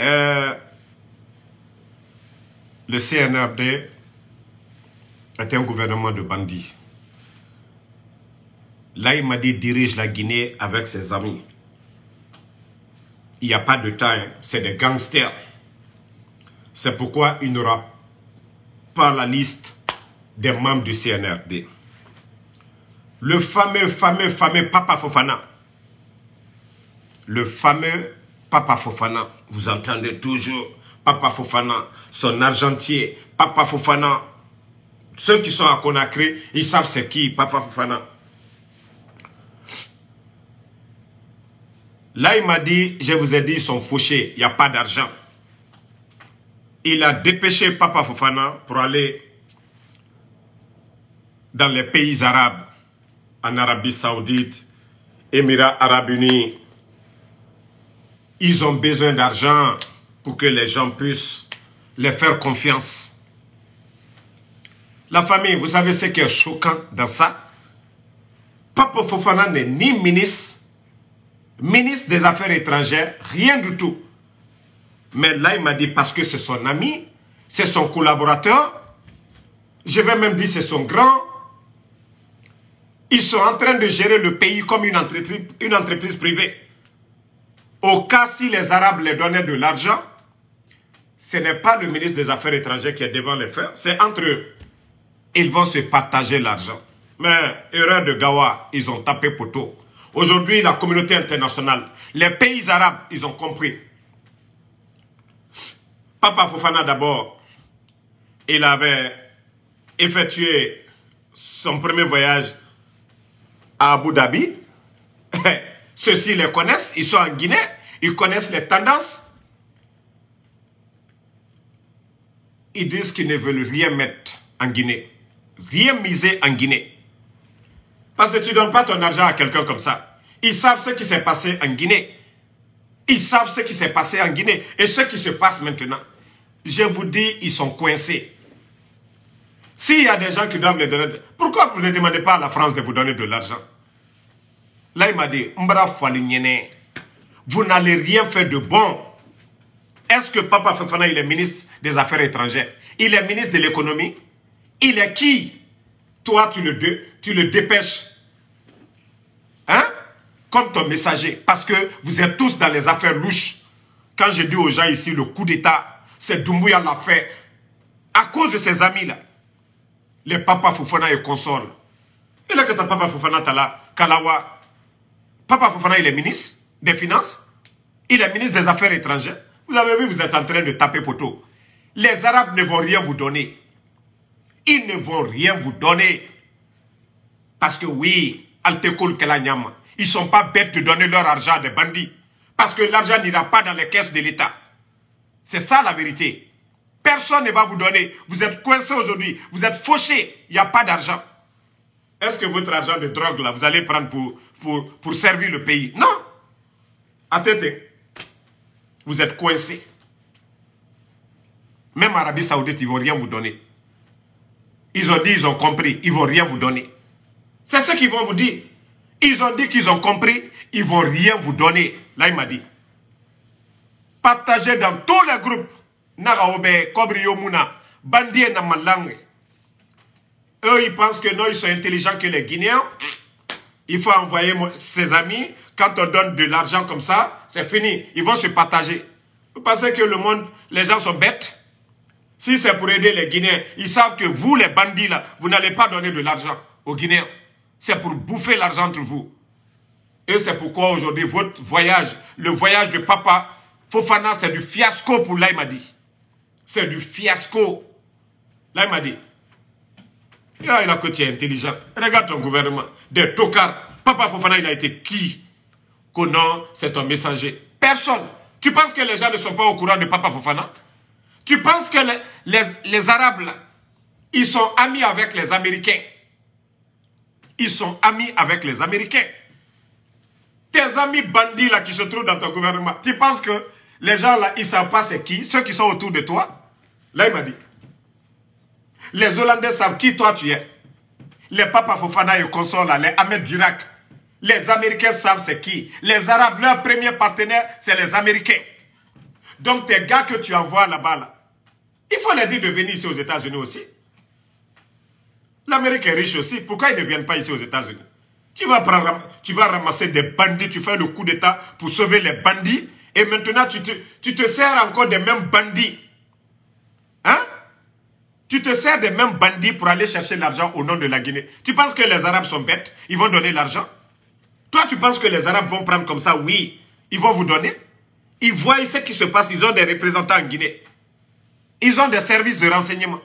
Euh, le CNRD est un gouvernement de bandits. Là, il m'a dit dirige la Guinée avec ses amis. Il n'y a pas de hein. c'est des gangsters. C'est pourquoi il n'aura pas la liste des membres du CNRD. Le fameux, fameux, fameux Papa Fofana. Le fameux Papa Fofana. Vous entendez toujours Papa Fofana, son argentier, Papa Fofana. Ceux qui sont à Conakry, ils savent c'est qui, Papa Fofana. Là, il m'a dit, je vous ai dit, ils sont fauchés, il n'y a pas d'argent. Il a dépêché Papa Fofana pour aller dans les pays arabes, en Arabie Saoudite, Émirats Arabes Unis. Ils ont besoin d'argent pour que les gens puissent les faire confiance. La famille, vous savez ce qui est choquant dans ça? Papa Fofana n'est ni ministre, ministre des Affaires étrangères, rien du tout. Mais là, il m'a dit parce que c'est son ami, c'est son collaborateur, je vais même dire c'est son grand. Ils sont en train de gérer le pays comme une entreprise, une entreprise privée. Au cas si les Arabes les donnaient de l'argent, ce n'est pas le ministre des Affaires étrangères qui est devant les faire, c'est entre eux. Ils vont se partager l'argent. Mais, erreur de Gawa, ils ont tapé poteau. Aujourd'hui, la communauté internationale, les pays arabes, ils ont compris. Papa Fofana d'abord, il avait effectué son premier voyage à Abu Dhabi. Ceux-ci les connaissent, ils sont en Guinée, ils connaissent les tendances. Ils disent qu'ils ne veulent rien mettre en Guinée, rien miser en Guinée. Parce que tu ne donnes pas ton argent à quelqu'un comme ça. Ils savent ce qui s'est passé en Guinée. Ils savent ce qui s'est passé en Guinée et ce qui se passe maintenant. Je vous dis, ils sont coincés. S'il y a des gens qui doivent les donner, pourquoi vous ne demandez pas à la France de vous donner de l'argent? Là, il m'a dit, vous n'allez rien faire de bon. Est-ce que Papa Fafana, il est ministre des Affaires étrangères? Il est ministre de l'économie? Il est qui? Toi, tu le, tu le dépêches. Hein? Comme ton messager. Parce que vous êtes tous dans les affaires louches. Quand je dis aux gens ici, le coup d'État, c'est Doumbouya l'a fait. À cause de ses amis-là. Les Papa Fofana et consorts. Il est que ton Papa Fofana, là, Kalawa. Papa Fofana, il est ministre des Finances. Il est ministre des Affaires étrangères. Vous avez vu, vous êtes en train de taper poteau. Les Arabes ne vont rien vous donner. Ils ne vont rien vous donner. Parce que oui, Altekul Kelanyama, ils ne sont pas bêtes de donner leur argent à des bandits. Parce que l'argent n'ira pas dans les caisses de l'État. C'est ça la vérité. Personne ne va vous donner. Vous êtes coincé aujourd'hui. Vous êtes fauché. Il n'y a pas d'argent. Est-ce que votre argent de drogue, là, vous allez prendre pour, pour, pour servir le pays? Non. Attendez. Vous êtes coincé. Même Arabie Saoudite, ils ne vont rien vous donner. Ils ont dit, ils ont compris, ils ne vont rien vous donner. C'est ce qu'ils vont vous dire. Ils ont dit qu'ils ont compris, ils ne vont rien vous donner. Là, il m'a dit. Partagez dans tous les groupes. Nagaobe, Kobri Yomuna, Bandie Namalang. Eux, ils pensent que non, ils sont intelligents que les Guinéens. Il faut envoyer ses amis. Quand on donne de l'argent comme ça, c'est fini. Ils vont se partager. Vous pensez que le monde, les gens sont bêtes? Si c'est pour aider les Guinéens, ils savent que vous, les bandits, là, vous n'allez pas donner de l'argent aux Guinéens. C'est pour bouffer l'argent entre vous. Et c'est pourquoi aujourd'hui, votre voyage, le voyage de papa Fofana, c'est du fiasco pour Laïmadi. C'est du fiasco. Laïmadi. Il a que tu es intelligent. Regarde ton gouvernement. Des tocards. Papa Fofana, il a été qui non, c'est un messager. Personne. Tu penses que les gens ne sont pas au courant de Papa Fofana? Tu penses que les, les, Arabes, là, ils sont amis avec les Américains? Ils sont amis avec les Américains. Tes amis bandits là qui se trouvent dans ton gouvernement, tu penses que les gens là, ils ne savent pas c'est qui, ceux qui sont autour de toi? Là, il m'a dit. Les Hollandais savent qui toi tu es. Les Papa Fofana et consorts les Ahmed Durak. Les Américains savent c'est qui. Les Arabes, leur premier partenaire, c'est les Américains. Donc tes gars que tu envoies là-bas, là, il faut leur dire de venir ici aux États-Unis aussi. L'Amérique est riche aussi. Pourquoi ils ne viennent pas ici aux États-Unis? Tu vas, tu vas ramasser des bandits, tu fais le coup d'État pour sauver les bandits. Et maintenant, tu te, tu te sers encore des mêmes bandits. Tu te sers des mêmes bandits pour aller chercher l'argent au nom de la Guinée. Tu penses que les Arabes sont bêtes? Ils vont donner l'argent? Toi, tu penses que les Arabes vont prendre comme ça? Oui, ils vont vous donner? Ils voient ce qui se passe. Ils ont des représentants en Guinée. Ils ont des services de renseignement.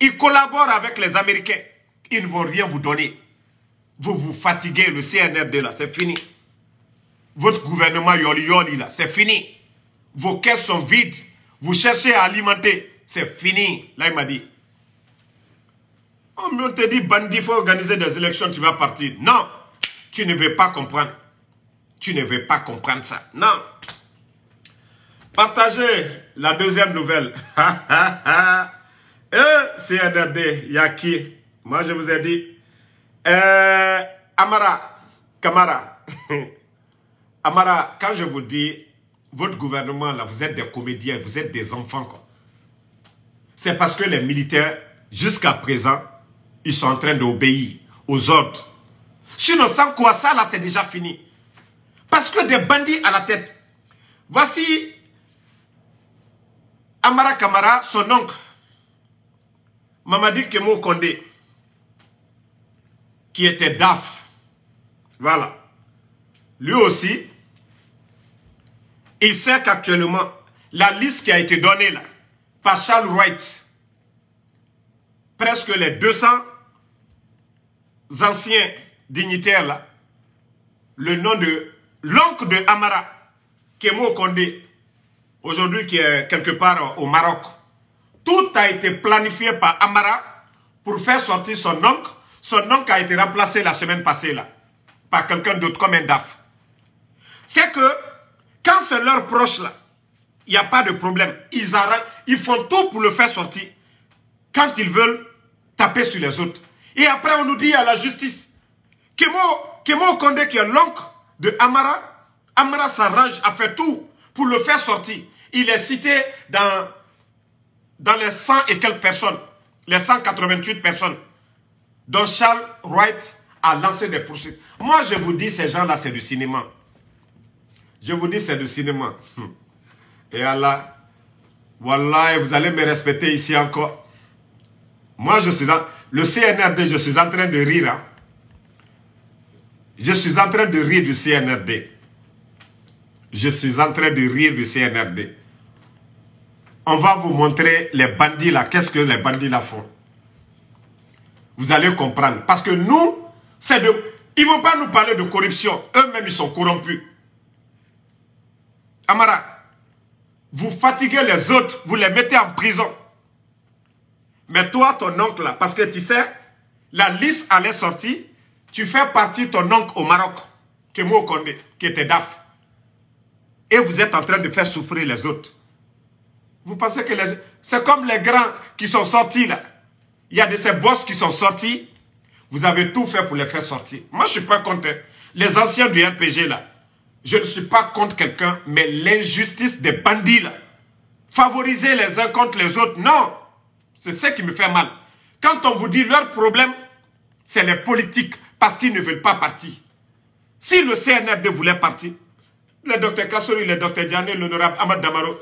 Ils collaborent avec les Américains. Ils ne vont rien vous donner. Vous vous fatiguez, le CNRD là, c'est fini. Votre gouvernement yoli yoli là, c'est fini. Vos caisses sont vides. Vous cherchez à alimenter, c'est fini. Là, il m'a dit. On te dit, bandit, il faut organiser des élections, tu vas partir. Non, tu ne veux pas comprendre. Tu ne veux pas comprendre ça. Non. Partagez la deuxième nouvelle. Euh, CNRD, il y a qui? Moi, je vous ai dit. Euh, Amara, Kamara. Amara, quand je vous dis, votre gouvernement, là, vous êtes des comédiens, vous êtes des enfants, C'est parce que les militaires, jusqu'à présent, ils sont en train d'obéir aux ordres. Sinon, sans quoi ça, là, c'est déjà fini. Parce que des bandits à la tête. Voici Amara Kamara, son oncle, Mamadi Kemo Kondé, qui était DAF. Voilà. Lui aussi, il sait qu'actuellement, la liste qui a été donnée là, Charles Wright, presque les 200 anciens dignitaires là, le nom de l'oncle de Amara, Kemo Kondé, aujourd'hui qui est quelque part au Maroc, tout a été planifié par Amara pour faire sortir son oncle. Son oncle a été remplacé la semaine passée là, par quelqu'un d'autre comme un DAF. C'est que quand c'est leur proche là, il n'y a pas de problème. Ils, font tout pour le faire sortir. Quand ils veulent taper sur les autres. Et après on nous dit à la justice, Kemo, Kemo Kondé qui est l'oncle de Amara, Amara s'arrange à faire tout pour le faire sortir. Il est cité dans dans les 100 et quelques personnes, les 188 personnes, dont Charles Wright a lancé des poursuites. Moi, je vous dis, ces gens-là, c'est du cinéma. Je vous dis, c'est du cinéma. Hum. Et Allah, voilà, vous allez me respecter ici encore. Moi, je suis en, le CNRD, je suis en train de rire. Hein. Je suis en train de rire du CNRD. Je suis en train de rire du CNRD on va vous montrer les bandits là. Qu'est-ce que les bandits là font? Vous allez comprendre. Parce que nous, c'est de... Ils ne vont pas nous parler de corruption. Eux-mêmes, ils sont corrompus. Amara, vous fatiguez les autres, vous les mettez en prison. Mais toi, ton oncle parce que tu sais, la liste allait sortir, tu fais partie ton oncle au Maroc, qui est qui était DAF. Et vous êtes en train de faire souffrir les autres. Vous pensez que les... c'est comme les grands qui sont sortis là. Il y a de ces boss qui sont sortis. Vous avez tout fait pour les faire sortir. Moi, je ne suis pas contre les anciens du RPG là. Je ne suis pas contre quelqu'un, mais l'injustice des bandits là. Favoriser les uns contre les autres, non. C'est ça qui me fait mal. Quand on vous dit leur problème, c'est les politiques, parce qu'ils ne veulent pas partir. Si le CNRD voulait partir, le docteur Kassori, le docteur Diane, l'honorable Ahmad Damaro,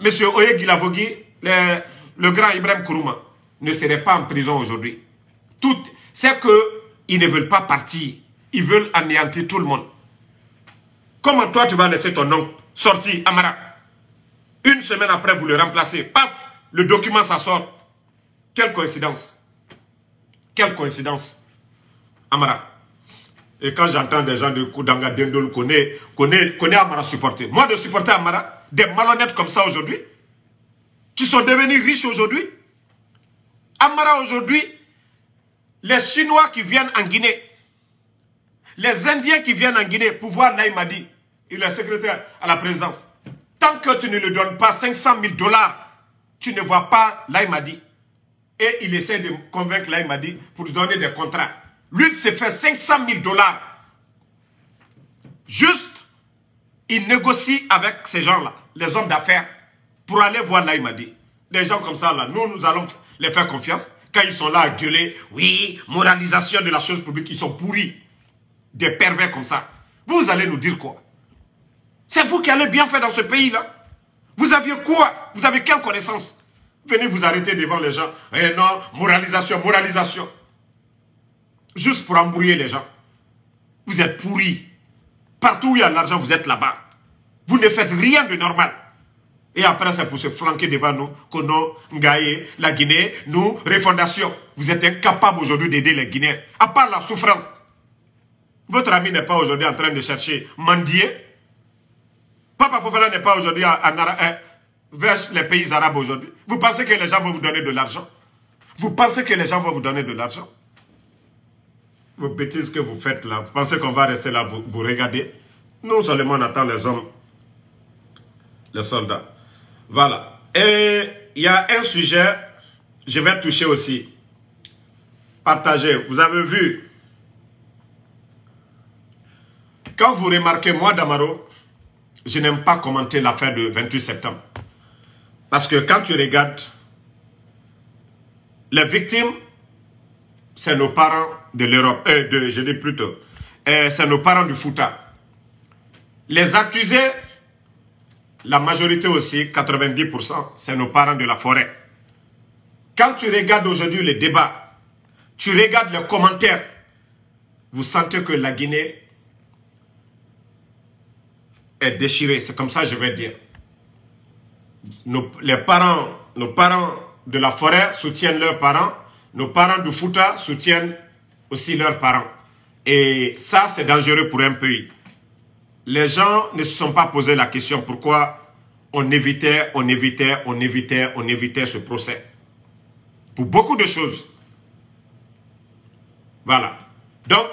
Monsieur Oye Gilavogui, le, grand Ibrahim Kourouma, ne serait pas en prison aujourd'hui. Tout, c'est qu'ils ne veulent pas partir. Ils veulent anéantir tout le monde. Comment toi tu vas laisser ton nom sortir, Amara Une semaine après, vous le remplacez. Paf Le document, ça sort. Quelle coïncidence Quelle coïncidence Amara. Et quand j'entends des gens de Koudanga, Dendol, connaît, connaît, connaît Amara supporter. Moi, de supporter Amara, des malhonnêtes comme ça aujourd'hui, qui sont devenus riches aujourd'hui. Amara aujourd'hui, les Chinois qui viennent en Guinée, les Indiens qui viennent en Guinée pour voir Naïmadi, il est secrétaire à la présidence. Tant que tu ne lui donnes pas 500 000 dollars, tu ne vois pas Laïmadi. Et il essaie de convaincre Laïmadi pour lui donner des contrats. Lui, il s'est fait 500 000 dollars. Juste il négocie avec ces gens-là, les hommes d'affaires, pour aller voir là, il. Des gens comme ça, là, nous, nous allons les faire confiance. Quand ils sont là à gueuler, oui, moralisation de la chose publique, ils sont pourris. Des pervers comme ça. Vous allez nous dire quoi? C'est vous qui allez bien faire dans ce pays-là Vous aviez quoi? Vous avez quelle connaissance? Venez vous arrêter devant les gens. Eh non, moralisation, moralisation. Juste pour embrouiller les gens. Vous êtes pourris. Partout où il y a l'argent, vous êtes là-bas. Vous ne faites rien de normal. Et après, c'est pour se flanquer devant nous, Ngaye, la Guinée, nous, refondation. Vous êtes incapable aujourd'hui d'aider les Guinéens, à part la souffrance. Votre ami n'est pas aujourd'hui en train de chercher mendier. Papa Fofana n'est pas aujourd'hui euh, vers les pays arabes aujourd'hui. Vous pensez que les gens vont vous donner de l'argent? Vous pensez que les gens vont vous donner de l'argent? Vos bêtises que vous faites là, vous pensez qu'on va rester là, vous, vous regardez? Non seulement on attend les hommes, les soldats. Voilà. Et il y a un sujet, je vais toucher aussi. Partagez. Vous avez vu, quand vous remarquez, moi, Damaro, je n'aime pas commenter l'affaire de 28 septembre. Parce que quand tu regardes, les victimes, c'est nos parents de l'Europe, euh, de, je dis plutôt, euh, c'est nos parents du Fouta. Les accusés, la majorité aussi, 90%, c'est nos parents de la forêt. Quand tu regardes aujourd'hui les débats, tu regardes les commentaires, vous sentez que la Guinée est déchirée. C'est comme ça que je vais dire. Nos, parents, nos parents de la forêt soutiennent leurs parents. Nos parents du Fouta soutiennent aussi leurs parents. Et ça, c'est dangereux pour un pays les gens ne se sont pas posé la question pourquoi on évitait, on évitait, on évitait, on évitait ce procès. Pour beaucoup de choses. Voilà. Donc,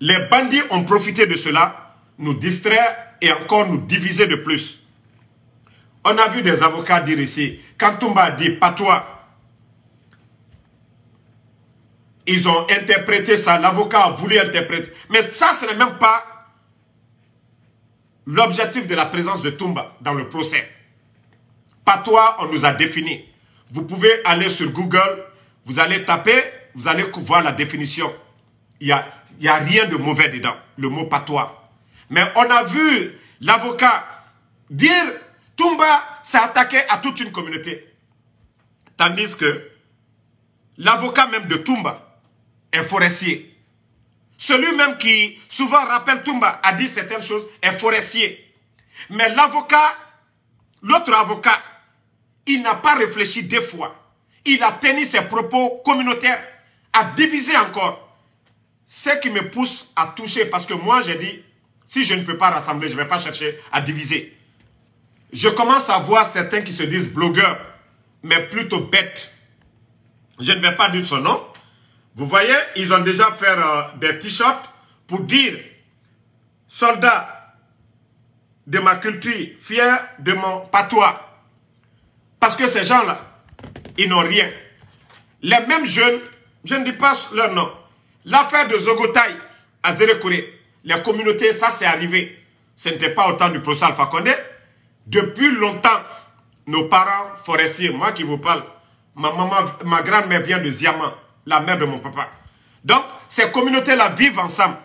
les bandits ont profité de cela, nous distraire et encore nous diviser de plus. On a vu des avocats dire ici, quand Toumba a dit patois, ils ont interprété ça, l'avocat a voulu interpréter. Mais ça, ce n'est même pas l'objectif de la présence de Toumba dans le procès. Patois, on nous a défini. Vous pouvez aller sur Google, vous allez taper, vous allez voir la définition. Il n'y y a rien de mauvais dedans, le mot patois. Mais on a vu l'avocat dire Toumba s'est attaqué à toute une communauté. Tandis que l'avocat même de Toumba est forestier. Celui même qui souvent rappelle Toumba a dit certaines choses est forestier. Mais l'avocat, l'autre avocat, il n'a pas réfléchi deux fois. Il a tenu ses propos communautaires, à diviser encore. Ce qui me pousse à toucher, parce que moi j'ai dit, si je ne peux pas rassembler, je ne vais pas chercher à diviser. Je commence à voir certains qui se disent blogueurs, mais plutôt bêtes. Je ne vais pas dire son nom, vous voyez, ils ont déjà fait euh, des t-shirts pour dire soldats de ma culture, fiers de mon patois. Parce que ces gens-là, ils n'ont rien. Les mêmes jeunes, je ne dis pas leur nom, l'affaire de Zogotai à Zérekouré, les communautés, ça c'est arrivé. Ce n'était pas au temps du procès Alpha Condé. Depuis longtemps, nos parents forestiers, moi qui vous parle, ma maman, ma grand-mère vient de Ziaman la mère de mon papa. Donc, ces communautés-là vivent ensemble.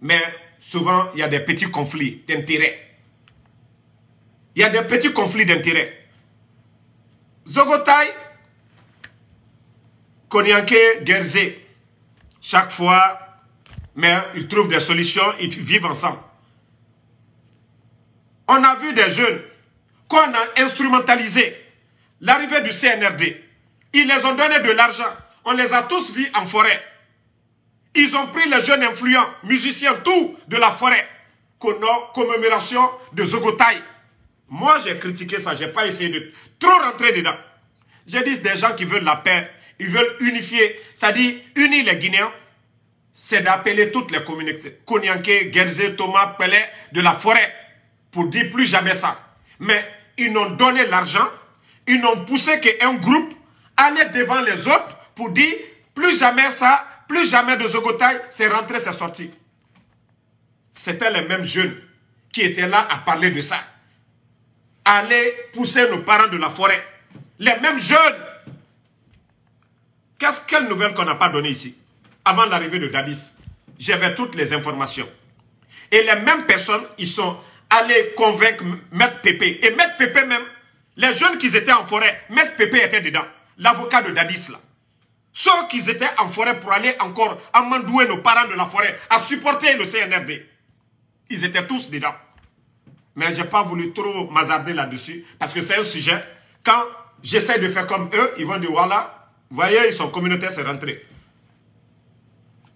Mais souvent, il y a des petits conflits d'intérêts. Il y a des petits conflits d'intérêts. Zogotai, Konyanke, Gerze, chaque fois, mais ils trouvent des solutions, ils vivent ensemble. On a vu des jeunes qu'on a instrumentalisés. L'arrivée du CNRD, ils les ont donné de l'argent on les a tous vus en forêt. Ils ont pris les jeunes influents, musiciens, tout de la forêt. Commémoration de Zogotai. Moi, j'ai critiqué ça. Je n'ai pas essayé de trop rentrer dedans. J'ai dit des gens qui veulent la paix. Ils veulent unifier. C'est-à-dire, unir les Guinéens. C'est d'appeler toutes les communautés. Konyanke, Gerze, Thomas, Pelé, de la forêt. Pour dire plus jamais ça. Mais ils n'ont donné l'argent. Ils n'ont poussé qu'un groupe allait devant les autres pour dire plus jamais ça, plus jamais de Zogotai, c'est rentré, c'est sorti. C'était les mêmes jeunes qui étaient là à parler de ça. Aller pousser nos parents de la forêt. Les mêmes jeunes. Qu'est-ce quelle nouvelle qu'on n'a pas donnée ici? Avant l'arrivée de Dadis, j'avais toutes les informations. Et les mêmes personnes, ils sont allés convaincre Maître Pépé. Et Maître Pépé même, les jeunes qui étaient en forêt, Maître Pépé était dedans. L'avocat de Dadis là. Ceux qui étaient en forêt pour aller encore amandouer nos parents de la forêt, à supporter le CNRD. Ils étaient tous dedans. Mais je n'ai pas voulu trop m'azarder là-dessus, parce que c'est un sujet, quand j'essaie de faire comme eux, ils vont dire, voilà, voyez, ils sont communautaires, c'est rentré.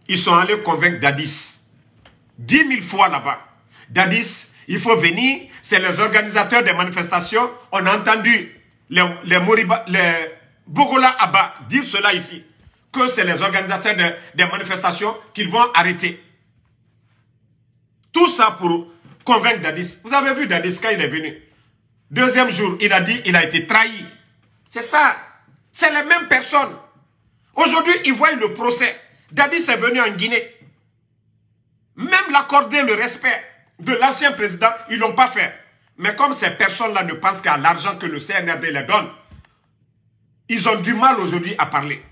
Ils sont allés convaincre Dadis. Dix mille fois là-bas. Dadis, il faut venir, c'est les organisateurs des manifestations. On a entendu les, Moriba, les Bogola Abba dire cela ici, que c'est les organisateurs des manifestations qu'ils vont arrêter. Tout ça pour convaincre Dadis. Vous avez vu Dadis quand il est venu. Deuxième jour, il a dit il a été trahi. C'est ça. C'est les mêmes personnes. Aujourd'hui, ils voient le procès. Dadis est venu en Guinée. Même l'accorder le respect de l'ancien président, ils ne l'ont pas fait. Mais comme ces personnes-là ne pensent qu'à l'argent que le CNRD les donne, ils ont du mal aujourd'hui à parler.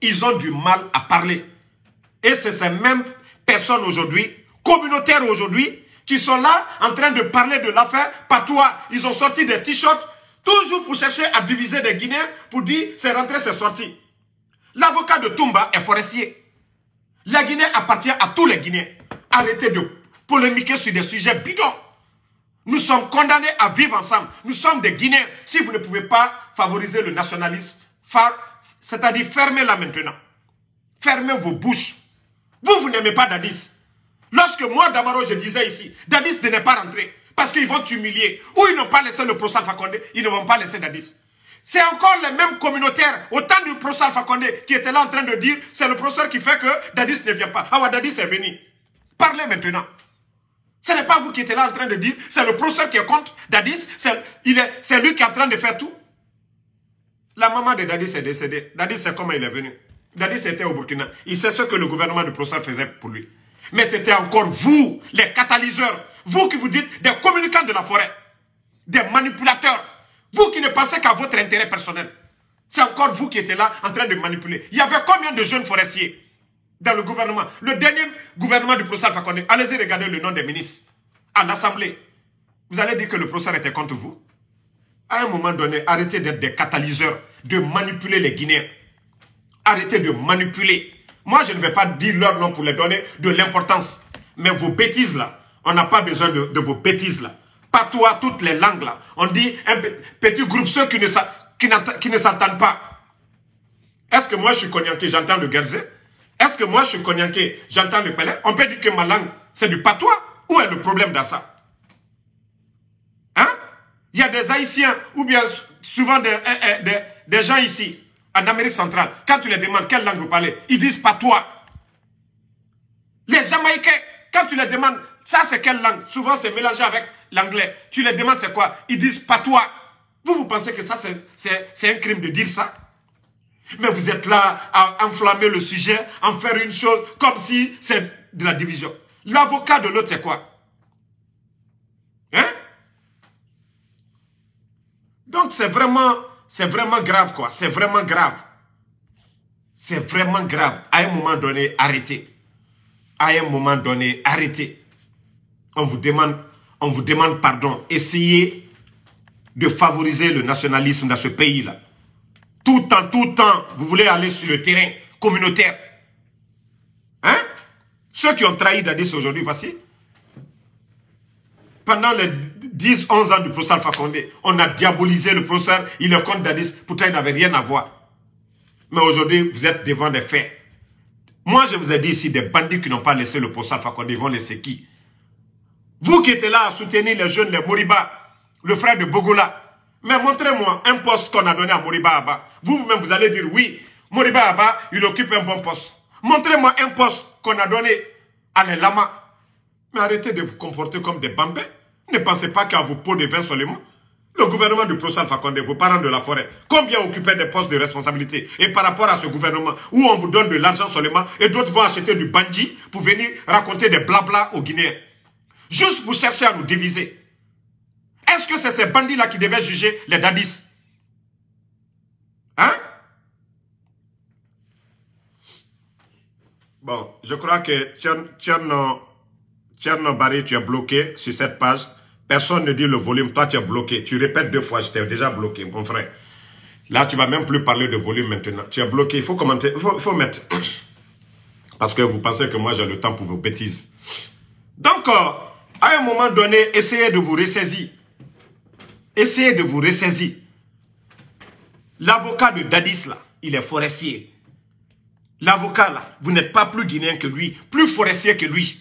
Ils ont du mal à parler. Et c'est ces mêmes personnes aujourd'hui, communautaires aujourd'hui, qui sont là en train de parler de l'affaire toi, Ils ont sorti des t-shirts, toujours pour chercher à diviser des Guinéens, pour dire c'est rentré, c'est sorti. L'avocat de Toumba est forestier. La Guinée appartient à tous les Guinéens. Arrêtez de polémiquer sur des sujets bidons. Nous sommes condamnés à vivre ensemble. Nous sommes des Guinéens. Si vous ne pouvez pas favoriser le nationalisme, c'est-à-dire fermez la maintenant. Fermez vos bouches. Vous, vous n'aimez pas Dadis. Lorsque moi, Damaro, je disais ici, Dadis ne n'est pas rentré parce qu'ils vont t'humilier. Ou ils n'ont pas laissé le procès Fakonde, ils ne vont pas laisser Dadis. C'est encore les mêmes communautaires, au temps du procès Fakonde, qui étaient là en train de dire, c'est le professeur qui fait que Dadis ne vient pas. Ah ouais, Dadis est venu. Parlez maintenant. Ce n'est pas vous qui êtes là en train de dire, c'est le professeur qui est contre Dadis, c'est lui qui est en train de faire tout. La maman de Dadis est décédée. Dadis, c'est comment il est venu? Dadis était au Burkina. Il sait ce que le gouvernement du professeur faisait pour lui. Mais c'était encore vous, les catalyseurs, vous qui vous dites des communicants de la forêt, des manipulateurs, vous qui ne pensez qu'à votre intérêt personnel. C'est encore vous qui étiez là en train de manipuler. Il y avait combien de jeunes forestiers dans le gouvernement? Le dernier gouvernement du professeur Fakonde, allez-y regarder le nom des ministres à l'Assemblée. Vous allez dire que le professeur était contre vous À un moment donné, arrêtez d'être des catalyseurs, de manipuler les Guinéens. Arrêtez de manipuler. Moi, je ne vais pas dire leur nom pour les donner de l'importance. Mais vos bêtises là, on n'a pas besoin de, vos bêtises là. Pas toi, toutes les langues là. On dit un petit groupe, ceux qui ne, qui s'entendent pas. Est-ce que moi je suis cognac j'entends le Guernsey? Est-ce que moi, je suis cognaqué, j'entends le palais On peut dire que ma langue, c'est du patois Où est le problème dans ça? Hein? Il y a des Haïtiens, ou bien souvent des, eh, eh, des, gens ici, en Amérique centrale, quand tu les demandes quelle langue vous parlez, ils disent patois. Les Jamaïcains, quand tu les demandes, ça c'est quelle langue? Souvent c'est mélangé avec l'anglais. Tu les demandes c'est quoi? Ils disent patois. Vous, vous pensez que ça c'est un crime de dire ça? Mais vous êtes là à enflammer le sujet, en faire une chose comme si c'est de la division. L'avocat de l'autre, c'est quoi? Hein? Donc c'est vraiment, c'est vraiment grave quoi. C'est vraiment grave. C'est vraiment grave. À un moment donné, arrêtez. À un moment donné, arrêtez. On vous demande, on vous demande pardon. Essayez de favoriser le nationalisme dans ce pays-là. Tout temps, tout temps, vous voulez aller sur le terrain communautaire. Hein? Ceux qui ont trahi Dadis aujourd'hui, voici. Pendant les 10, 11 ans du professeur Fakonde, on a diabolisé le professeur, il est contre Dadis, pourtant il n'avait rien à voir. Mais aujourd'hui, vous êtes devant des faits. Moi, je vous ai dit ici, des bandits qui n'ont pas laissé le professeur Fakonde, ils vont laisser qui? Vous qui étiez là à soutenir les jeunes, les Moriba, le frère de Bogola, mais montrez-moi un poste qu'on a donné à Moriba Abba. Vous-même, vous allez dire oui, Moriba Abba, il occupe un bon poste. Montrez-moi un poste qu'on a donné à les lamas. Mais arrêtez de vous comporter comme des bambins. Ne pensez pas qu'à vos pots de vin seulement. Le gouvernement du Pro Fakonde, vos parents de la forêt, combien occupaient des postes de responsabilité? Et par rapport à ce gouvernement, où on vous donne de l'argent seulement, et d'autres vont acheter du bandit pour venir raconter des blabla aux Guinéens. Juste pour chercher à nous diviser. Est-ce que c'est ces bandits-là qui devaient juger les dadis? Hein? Bon, je crois que Tcherno Barry, tu es bloqué sur cette page. Personne ne dit le volume. Toi, tu es bloqué. Tu répètes deux fois. Je t'ai déjà bloqué, mon frère. Là, tu vas même plus parler de volume maintenant. Tu es bloqué. Il faut commenter. Il faut, faut mettre. Parce que vous pensez que moi, j'ai le temps pour vos bêtises. Donc, euh, à un moment donné, essayez de vous ressaisir. Essayez de vous ressaisir. L'avocat de Dadis, là, il est forestier. L'avocat, là, vous n'êtes pas plus guinéen que lui, plus forestier que lui.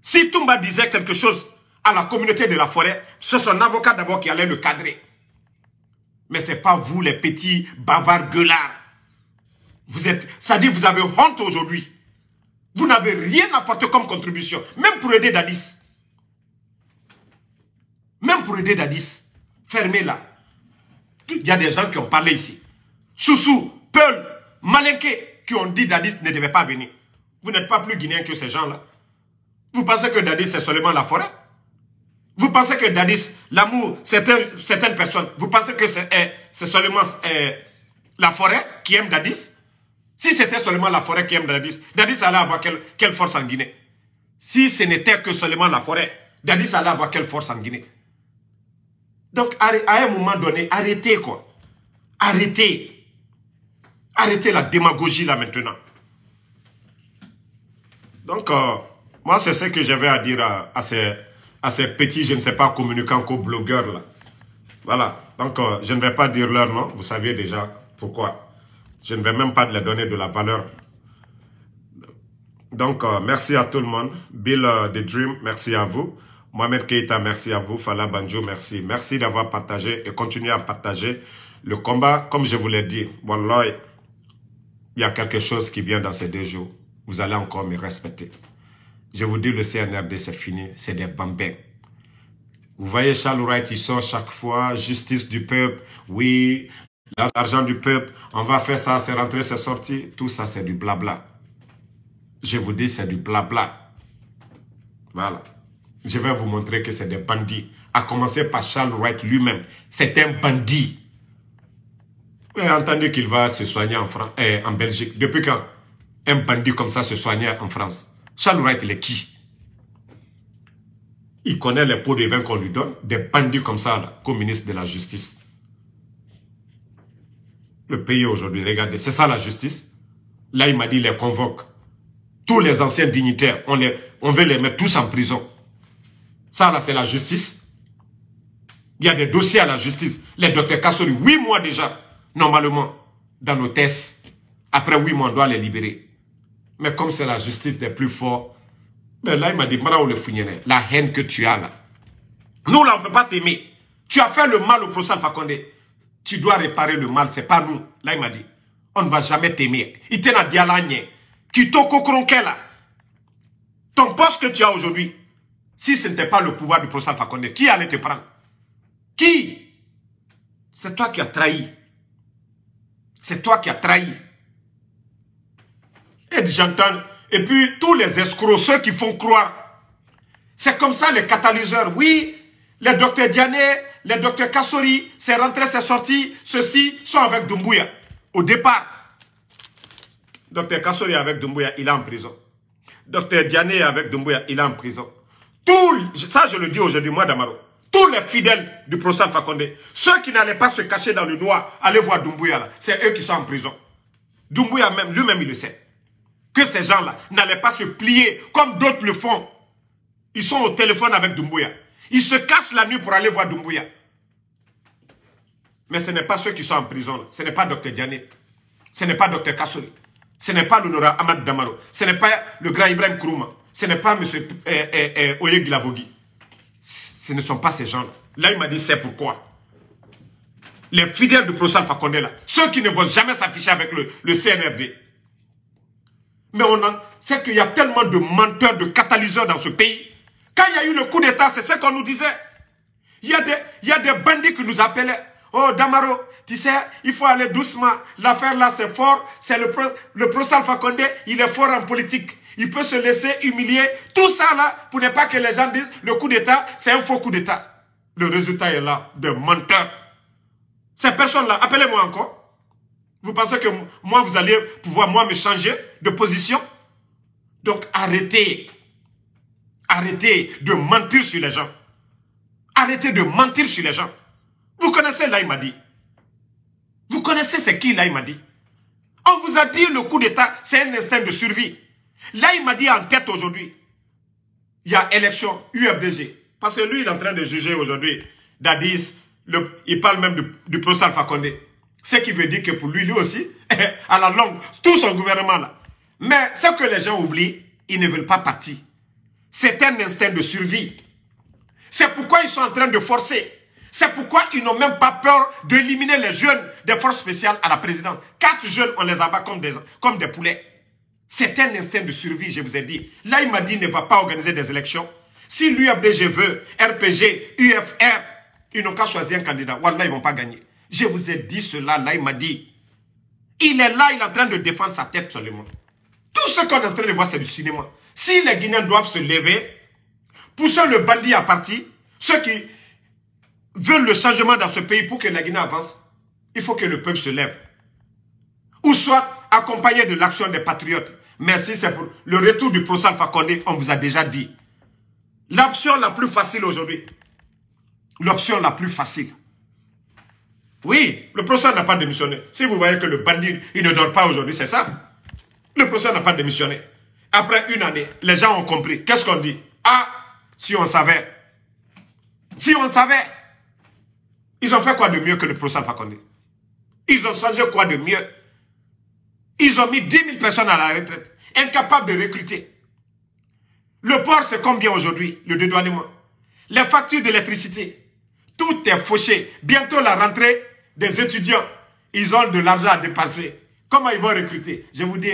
Si Toumba disait quelque chose à la communauté de la forêt, c'est son avocat d'abord qui allait le cadrer. Mais ce n'est pas vous, les petits bavards gueulards. Vous êtes, ça dit, vous avez honte aujourd'hui. Vous n'avez rien apporté comme contribution, même pour aider Dadis. Même pour aider Dadis. Fermez-la. Il y a des gens qui ont parlé ici. Soussou, Peul, Malinké, qui ont dit Dadis ne devait pas venir. Vous n'êtes pas plus guinéen que ces gens-là. Vous pensez que Dadis, c'est seulement la forêt? Vous pensez que Dadis, l'amour, certaines, certaines personnes, vous pensez que c'est eh, seulement eh, la forêt qui aime Dadis? Si c'était seulement la forêt qui aime Dadis, Dadis allait avoir quelle, quelle force en Guinée? Si ce n'était que seulement la forêt, Dadis allait avoir quelle force en Guinée? Donc, à un moment donné, arrêtez quoi. Arrêtez. Arrêtez la démagogie là maintenant. Donc, euh, moi, c'est ce que j'avais à dire à, ces, à ces petits, je ne sais pas, communicants co-blogueurs là. Voilà. Donc, euh, je ne vais pas dire leur nom. Vous savez déjà pourquoi. Je ne vais même pas leur donner de la valeur. Donc, euh, merci à tout le monde. Bill The Dream, merci à vous. Mohamed Keita, merci à vous. Fala Banjo, merci. Merci d'avoir partagé et continuez à partager le combat. Comme je vous l'ai dit, Wallah, il y a quelque chose qui vient dans ces deux jours. Vous allez encore me respecter. Je vous dis, le CNRD, c'est fini. C'est des bambins. Vous voyez Charles Wright, il sort chaque fois, justice du peuple, oui, l'argent du peuple, on va faire ça, c'est rentré, c'est sorti. Tout ça, c'est du blabla. Je vous dis, c'est du blabla. Voilà je vais vous montrer que c'est des bandits. À commencer par Charles Wright lui-même. C'est un bandit. Vous avez entendu qu'il va se soigner eh, en Belgique. Depuis quand un bandit comme ça se soignait en France? Charles Wright, il est qui? Il connaît les pots de vin qu'on lui donne. Des bandits comme ça, là, ministre de la Justice. Le pays aujourd'hui, regardez, c'est ça la justice. Là, il m'a dit, il les convoque. Tous les anciens dignitaires, on, les, on veut les mettre tous en prison. Ça, là, c'est la justice. Il y a des dossiers à la justice. Les docteurs Kassori, huit mois déjà, normalement, dans nos tests. Après huit mois, on doit les libérer. Mais comme c'est la justice des plus forts, ben là, il m'a dit, le la haine que tu as là. Nous, là, on ne peut pas t'aimer. Tu as fait le mal au procès Fakonde. Tu dois réparer le mal, c'est pas nous. Là, il m'a dit, on ne va jamais t'aimer. Il t'a dit à Qui là. Ton poste que tu as aujourd'hui, si ce n'était pas le pouvoir du professeur Fakonde, qui allait te prendre? Qui? C'est toi qui as trahi. C'est toi qui as trahi. Et j'entends. Et puis, tous les escrocs, ceux qui font croire. C'est comme ça les catalyseurs. Oui, les docteurs Diané, les docteurs Kassori, c'est rentré, c'est sorti. Ceux-ci sont avec Dumbuya. Au départ, docteur Kassori avec Dumbuya, il est en prison. Docteur Diané avec Dumbuya, il est en prison. Tout, ça je le dis aujourd'hui, moi Damaro, tous les fidèles du procès Fakonde, ceux qui n'allaient pas se cacher dans le noir, aller voir Doumbouya c'est eux qui sont en prison. Doumbouya même, lui-même il le sait. Que ces gens-là n'allaient pas se plier comme d'autres le font. Ils sont au téléphone avec Doumbouya. Ils se cachent la nuit pour aller voir Doumbouya. Mais ce n'est pas ceux qui sont en prison. Ce n'est pas Dr Diané. Ce n'est pas Dr Kassoli. Ce n'est pas l'honorable Ahmad Damaro. Ce n'est pas le grand Ibrahim Kourouma. Ce n'est pas M. Eh, eh, eh, Oye. Ce ne sont pas ces gens-là. Là, il m'a dit c'est pourquoi. Les fidèles du procès Fakonde là, ceux qui ne vont jamais s'afficher avec le, CNRD. Mais on c'est qu'il y a tellement de menteurs, de catalyseurs dans ce pays. Quand il y a eu le coup d'État, c'est ce qu'on nous disait. Il y, a des, a bandits qui nous appelaient. Oh, Damaro, tu sais, il faut aller doucement. L'affaire là, c'est fort. C'est le, le Fakonde, il est fort en politique. Il peut se laisser humilier. Tout ça là, pour ne pas que les gens disent le coup d'État, c'est un faux coup d'État. Le résultat est là, de menteurs. Ces personnes-là, appelez-moi encore. Vous pensez que moi, vous allez pouvoir, moi, me changer de position? Donc, arrêtez. Arrêtez de mentir sur les gens. Arrêtez de mentir sur les gens. Vous connaissez dit. Vous connaissez c'est qui dit. On vous a dit le coup d'État, c'est un instinct de survie. Dit en tête aujourd'hui. Il y a élection UFDG. Parce que lui, il est en train de juger aujourd'hui Dadis. il parle même du, du procès Alpha Ce qui veut dire que pour lui, lui aussi, à la longue, tout son gouvernement là. Mais ce que les gens oublient, ils ne veulent pas partir. C'est un instinct de survie. C'est pourquoi ils sont en train de forcer. C'est pourquoi ils n'ont même pas peur d'éliminer les jeunes des forces spéciales à la présidence. Quatre jeunes, on les abat comme des, comme des poulets. C'est un instinct de survie, je vous ai dit. Là, il m'a dit ne va pas organiser des élections. Si l'UFDG veut, RPG, UFR, ils n'ont qu'à choisir un candidat. Wallah, ils ne vont pas gagner. Je vous ai dit cela, là, il m'a dit. Il est là, il est en train de défendre sa tête seulement. Tout ce qu'on est en train de voir, c'est du cinéma. Si les Guinéens doivent se lever, pousser le bandit à partir, ceux qui veulent le changement dans ce pays pour que la Guinée avance, il faut que le peuple se lève. Ou soit accompagné de l'action des patriotes. Merci, c'est pour le retour du procès Fakonde, on vous a déjà dit. L'option la plus facile aujourd'hui. L'option la plus facile. Oui, le procès n'a pas démissionné. Si vous voyez que le bandit, il ne dort pas aujourd'hui, c'est ça. Le procès n'a pas démissionné. Après une année, les gens ont compris. Qu'est-ce qu'on dit? Ah, si on savait. Si on savait. Ils ont fait quoi de mieux que le procès Fakonde Ils ont changé quoi de mieux? Ils ont mis 10 000 personnes à la retraite. Incapables de recruter. Le port, c'est combien aujourd'hui, le dédouanement? Les factures d'électricité. Tout est fauché. Bientôt la rentrée des étudiants. Ils ont de l'argent à dépasser. Comment ils vont recruter? Je vous dis,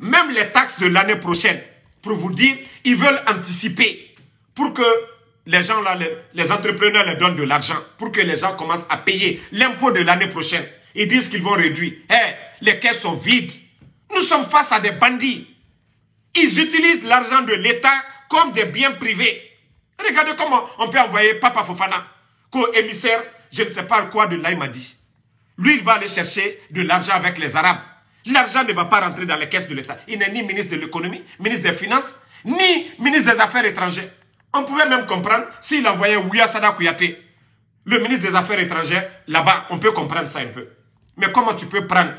même les taxes de l'année prochaine, pour vous dire, ils veulent anticiper pour que les gens là, les, entrepreneurs les donnent de l'argent, pour que les gens commencent à payer l'impôt de l'année prochaine. Ils disent qu'ils vont réduire. Eh, les caisses sont vides. Nous sommes face à des bandits. Ils utilisent l'argent de l'État comme des biens privés. Regardez comment on peut envoyer Papa Fofana, co-émissaire, je ne sais pas quoi de là, il m'a dit. Lui, il va aller chercher de l'argent avec les Arabes. L'argent ne va pas rentrer dans les caisses de l'État. Il n'est ni ministre de l'économie, ministre des Finances, ni ministre des Affaires étrangères. On pouvait même comprendre s'il envoyait Ouya Sada Kouyaté, le ministre des Affaires étrangères, là-bas, on peut comprendre ça un peu. Mais comment tu peux prendre,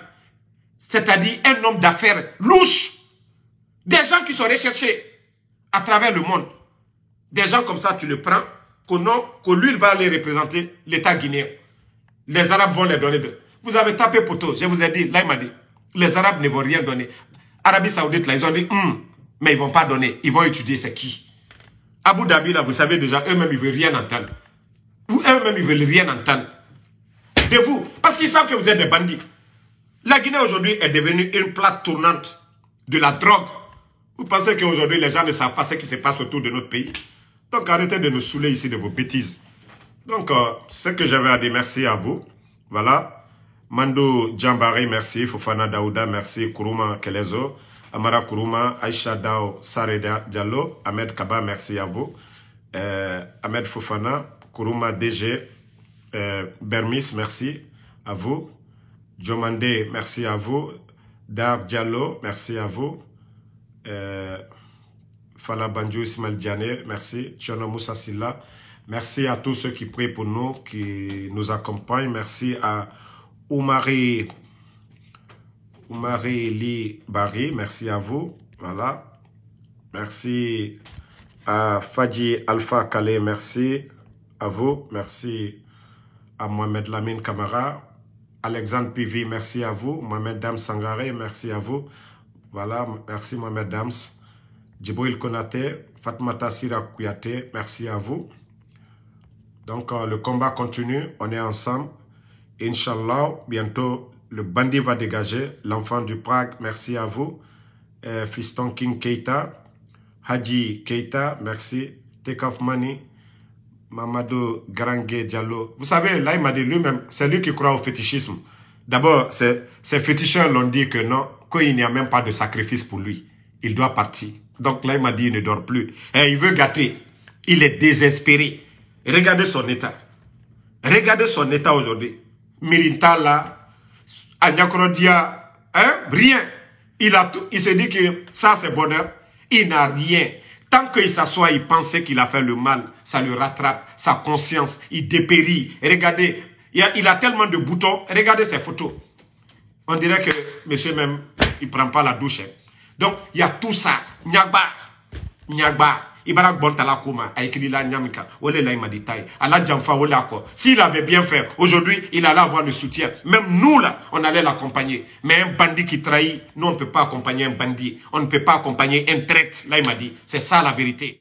c'est-à-dire un homme d'affaires louche, des gens qui sont recherchés à travers le monde, des gens comme ça, tu le prends, que, lui, va aller représenter l'État guinéen. Les Arabes vont les donner. Vous avez tapé poteau, je vous ai dit, là il m'a dit, les Arabes ne vont rien donner. Arabie Saoudite, là, ils ont dit, hum, mais ils ne vont pas donner, ils vont étudier c'est qui. Abu Dhabi, là, vous savez déjà, eux-mêmes, ils ne veulent rien entendre. Eux-mêmes, ils ne veulent rien entendre. De vous, parce qu'ils savent que vous êtes des bandits. La Guinée aujourd'hui est devenue une plaque tournante de la drogue. Vous pensez qu'aujourd'hui, les gens ne savent pas ce qui se passe autour de notre pays? Donc, arrêtez de nous saouler ici de vos bêtises. Donc, euh, ce que j'avais à dire, merci à vous. Voilà. Mando Djambari, merci. Fofana Daouda, merci. Kuruma Kelezo. Amara Kuruma, Aisha Dao, Sareda Diallo. Ahmed Kaba, merci à vous. Euh, Ahmed Fofana, Kuruma DG. Euh, Bermis, merci à vous. Jomande, merci à vous. Dar Diallo, merci à vous. Euh, Fala Banjo Ismail Diane, merci. Chono Moussa Silla, merci à tous ceux qui prient pour nous, qui nous accompagnent. Merci à Oumari, Oumari Li Bari, merci à vous. Voilà. Merci à Fadji Alpha Kale, merci à vous. Merci à Mohamed Lamine Kamara. Alexandre Pivi, merci à vous. Mohamed Dams Sangare, merci à vous. Voilà, merci Mohamed Dams. Djibril Konate, Fatmata Sira Kouyaté, merci à vous. Donc, euh, le combat continue, on est ensemble. Inch'Allah, bientôt, le bandit va dégager. L'enfant du Prague, merci à vous. Euh, Fiston King Keita, Haji Keita, merci. Take off money, Mamadou Garangé Diallo. Vous savez, là, il m'a dit lui-même, c'est lui qui croit au fétichisme. D'abord, ces féticheurs l'ont dit que non, qu'il n'y a même pas de sacrifice pour lui. Il doit partir. Donc là, il m'a dit, il ne dort plus. Et il veut gâter. Il est désespéré. Regardez son état. Regardez son état aujourd'hui. Mirinta là, Anyakrodia, hein, rien. Il, a il se dit que ça c'est bonheur. Il n'a rien. Tant qu'il s'assoit, il pensait qu'il a fait le mal. Ça lui rattrape sa conscience. Il dépérit. Regardez, il a, il a tellement de boutons. Regardez ses photos. On dirait que monsieur même, il prend pas la douche. Hein. Donc, il y a tout ça. Nyagba. Nyagba. Nyamika, Ole la. S'il avait bien fait, aujourd'hui, il allait avoir le soutien. Même nous, là, on allait l'accompagner. Mais un bandit qui trahit, nous, on ne peut pas accompagner un bandit. On ne peut pas accompagner un traite. Là, il m'a dit, c'est ça la vérité.